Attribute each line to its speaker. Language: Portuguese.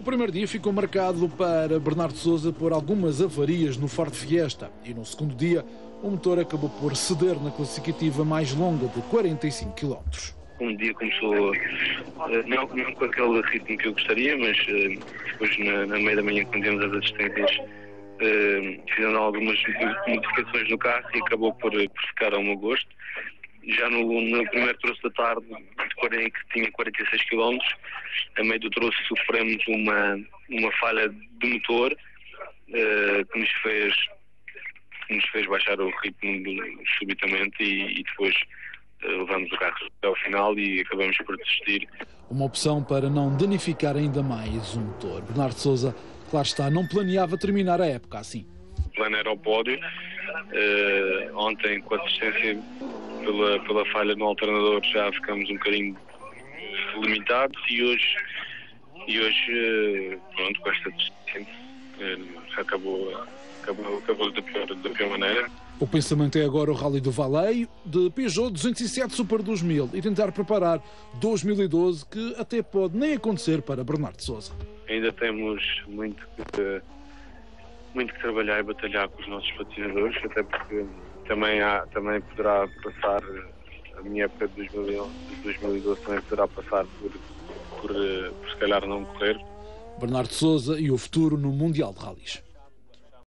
Speaker 1: O primeiro dia ficou marcado para Bernardo Souza por algumas avarias no Ford Fiesta e no segundo dia o motor acabou por ceder na classificativa mais longa de 45 km.
Speaker 2: Um dia começou, eh, não, não com aquele ritmo que eu gostaria, mas eh, depois na, na meia da manhã, quando as assistências, uh, fizemos algumas modificações no carro e acabou por, por ficar ao meu gosto. Já no, no primeiro troço da tarde, que tinha 46 km, a meio do troço sofremos uma, uma falha de motor uh, que nos fez nos fez baixar o ritmo subitamente e, e depois uh, levamos o carro até ao final e acabamos por desistir.
Speaker 1: Uma opção para não danificar ainda mais o motor. Bernardo Souza claro está, não planeava terminar a época assim.
Speaker 2: O plano era o pódio. Uh, ontem, com a assistência pela, pela falha no alternador, já ficamos um bocadinho limitados e hoje, e hoje uh, pronto, com esta assistência, uh, acabou, acabou, acabou da, pior, da pior maneira.
Speaker 1: O pensamento é agora o Rally do Valeio de Peugeot 207 Super 2000 e tentar preparar 2012 que até pode nem acontecer para Bernardo Souza.
Speaker 2: Ainda temos muito que, muito que trabalhar e batalhar com os nossos patrocinadores, até porque também, há, também poderá passar a minha época de 2012 também poderá passar por, por, por, por se calhar não correr.
Speaker 1: Bernardo Souza e o futuro no Mundial de Rallys.